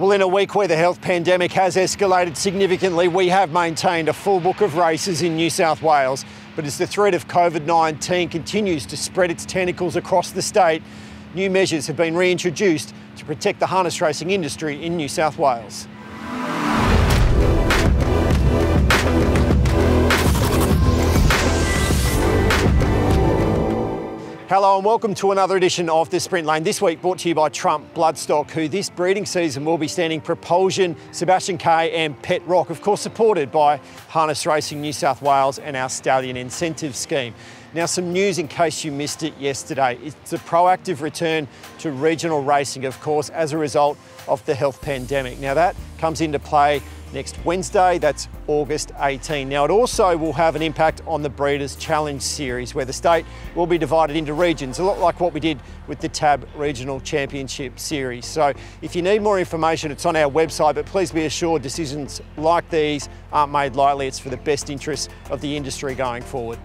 Well, in a week where the health pandemic has escalated significantly, we have maintained a full book of races in New South Wales. But as the threat of COVID 19 continues to spread its tentacles across the state, new measures have been reintroduced to protect the harness racing industry in New South Wales. Hello and welcome to another edition of the Sprint Lane. This week brought to you by Trump Bloodstock, who this breeding season will be standing Propulsion, Sebastian K and Pet Rock, of course supported by Harness Racing New South Wales and our Stallion Incentive Scheme. Now some news in case you missed it yesterday. It's a proactive return to regional racing, of course, as a result of the health pandemic. Now that comes into play next Wednesday, that's August 18. Now it also will have an impact on the Breeders' Challenge Series where the state will be divided into regions, a lot like what we did with the TAB Regional Championship Series. So if you need more information, it's on our website, but please be assured decisions like these aren't made lightly. It's for the best interests of the industry going forward.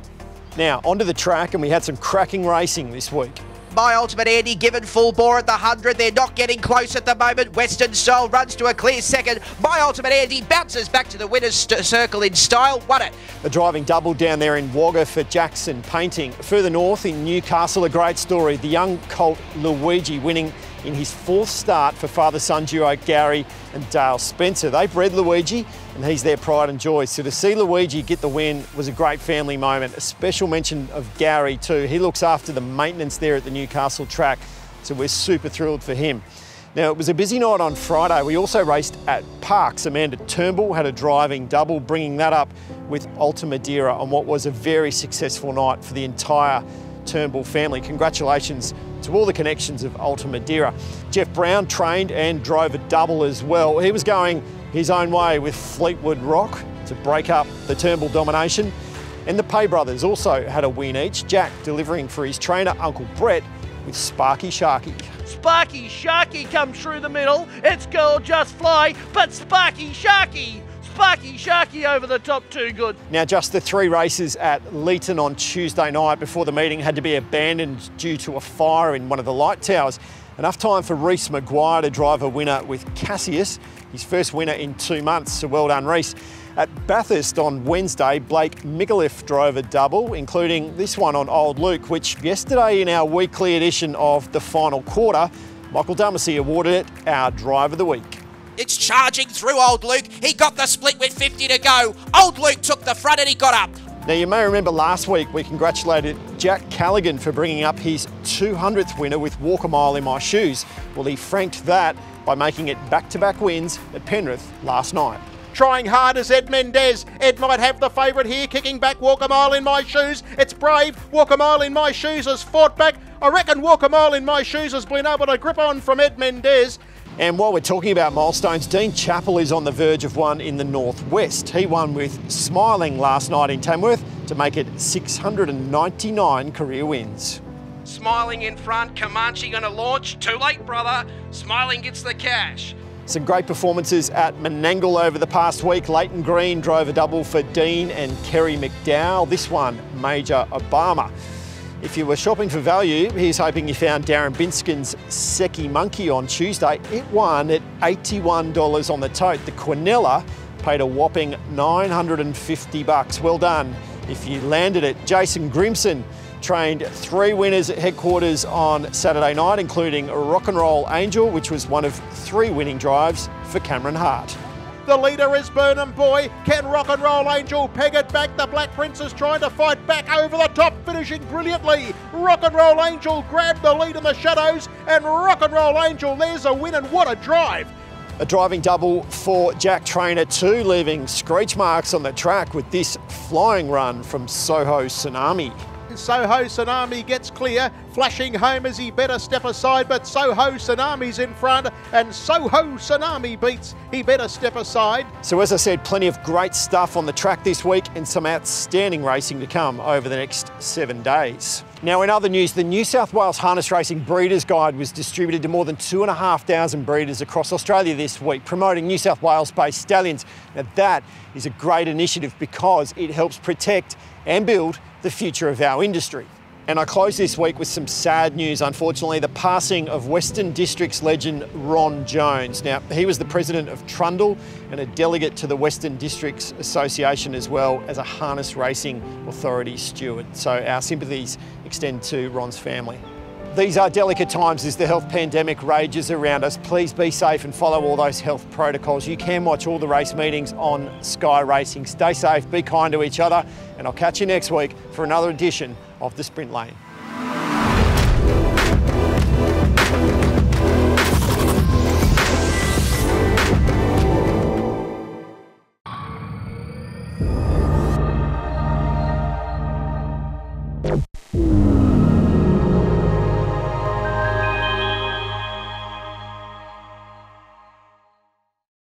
Now, onto the track, and we had some cracking racing this week. My Ultimate Andy given full bore at the 100. They're not getting close at the moment. Western Soul runs to a clear second. My Ultimate Andy bounces back to the winner's circle in style. Won it. A driving double down there in Wagga for Jackson Painting. Further north in Newcastle, a great story. The young colt Luigi winning in his fourth start for father-son duo Gary and Dale Spencer. They bred Luigi and he's their pride and joy. So to see Luigi get the win was a great family moment. A special mention of Gary too. He looks after the maintenance there at the Newcastle track. So we're super thrilled for him. Now, it was a busy night on Friday. We also raced at Parkes. Amanda Turnbull had a driving double, bringing that up with Alta Madeira on what was a very successful night for the entire Turnbull family. Congratulations to all the connections of Alta Madeira. Jeff Brown trained and drove a double as well. He was going his own way with Fleetwood Rock to break up the Turnbull domination. And the Pay brothers also had a win each. Jack delivering for his trainer, Uncle Brett, with Sparky Sharky. Sparky Sharky comes through the middle. It's Girl Just Fly, but Sparky Sharky Sparky Sharky over the top too good. Now just the three races at Leeton on Tuesday night before the meeting had to be abandoned due to a fire in one of the light towers. Enough time for Reese Maguire to drive a winner with Cassius, his first winner in two months, so well done Reese. At Bathurst on Wednesday, Blake Micallef drove a double, including this one on Old Luke, which yesterday in our weekly edition of the final quarter, Michael Dumesny awarded it our Drive of the Week. It's charging through Old Luke. He got the split with 50 to go. Old Luke took the front and he got up. Now, you may remember last week we congratulated Jack Callaghan for bringing up his 200th winner with Walk a Mile in My Shoes. Well, he franked that by making it back to back wins at Penrith last night. Trying hard as Ed Mendez. Ed might have the favourite here, kicking back Walk a Mile in My Shoes. It's brave. Walk a Mile in My Shoes has fought back. I reckon Walk a Mile in My Shoes has been able to grip on from Ed Mendez. And while we're talking about milestones, Dean Chappell is on the verge of one in the northwest. He won with Smiling last night in Tamworth to make it 699 career wins. Smiling in front, Comanche going to launch. Too late, brother. Smiling gets the cash. Some great performances at Menangle over the past week. Leighton Green drove a double for Dean and Kerry McDowell. This one, Major Obama. If you were shopping for value, he's hoping you found Darren Binskin's Seki Monkey on Tuesday. It won at $81 on the tote. The Quinella paid a whopping 950 bucks. Well done if you landed it. Jason Grimson trained three winners at headquarters on Saturday night, including Rock and Roll Angel, which was one of three winning drives for Cameron Hart. The leader is Burnham Boy. Can Rock and Roll Angel peg it back? The Black Princess trying to fight back over the top, finishing brilliantly. Rock and Roll Angel grabbed the lead in the shadows, and Rock and Roll Angel, there's a win, and what a drive! A driving double for Jack Trainor too, leaving screech marks on the track with this flying run from Soho Tsunami. Soho Tsunami gets clear, flashing home as he better step aside, but Soho Tsunami's in front, and Soho Tsunami beats, he better step aside. So as I said, plenty of great stuff on the track this week and some outstanding racing to come over the next seven days. Now in other news, the New South Wales Harness Racing Breeders Guide was distributed to more than 2,500 breeders across Australia this week, promoting New South Wales-based stallions. Now that is a great initiative because it helps protect and build the future of our industry. And I close this week with some sad news, unfortunately, the passing of Western Districts legend Ron Jones. Now, he was the president of Trundle and a delegate to the Western Districts Association as well as a harness racing authority steward. So our sympathies extend to Ron's family. These are delicate times as the health pandemic rages around us. Please be safe and follow all those health protocols. You can watch all the race meetings on Sky Racing. Stay safe, be kind to each other, and I'll catch you next week for another edition of the Sprint Lane.